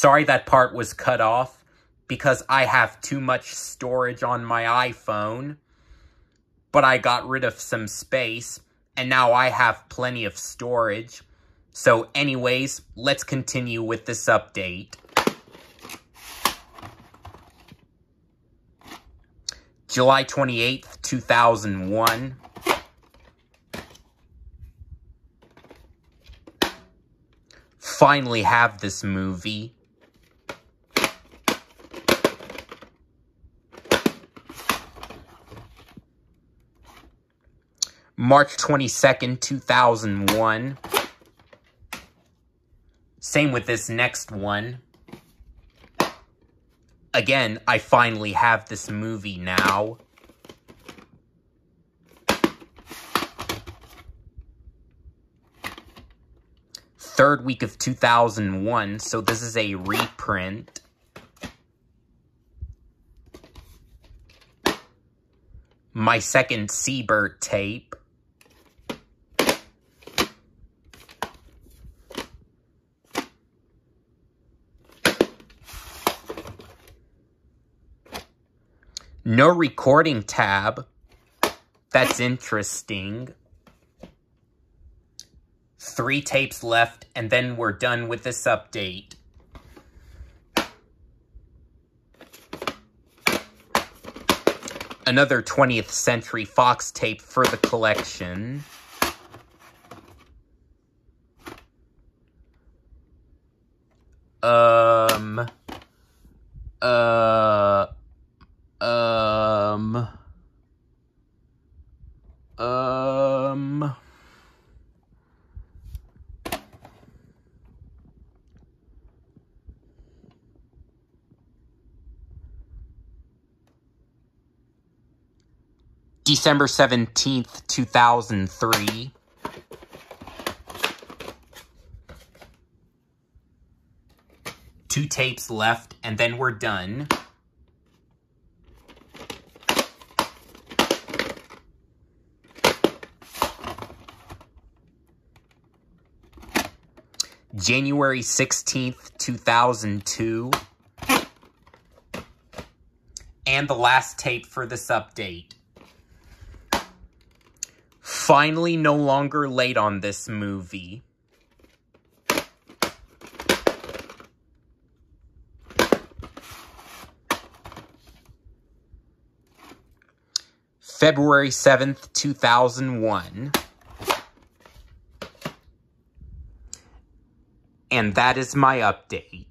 Sorry that part was cut off because I have too much storage on my iPhone. But I got rid of some space and now I have plenty of storage. So anyways, let's continue with this update. July 28th, 2001. Finally have this movie. March 22nd, 2001. Same with this next one. Again, I finally have this movie now. Third week of 2001, so this is a reprint. My second Seabird tape. No recording tab. That's interesting. Three tapes left, and then we're done with this update. Another 20th Century Fox tape for the collection. Um... Uh... Um. Um. December 17th, 2003. Two tapes left, and then we're done. January 16th, 2002. And the last tape for this update. Finally no longer late on this movie. February 7th, 2001. And that is my update.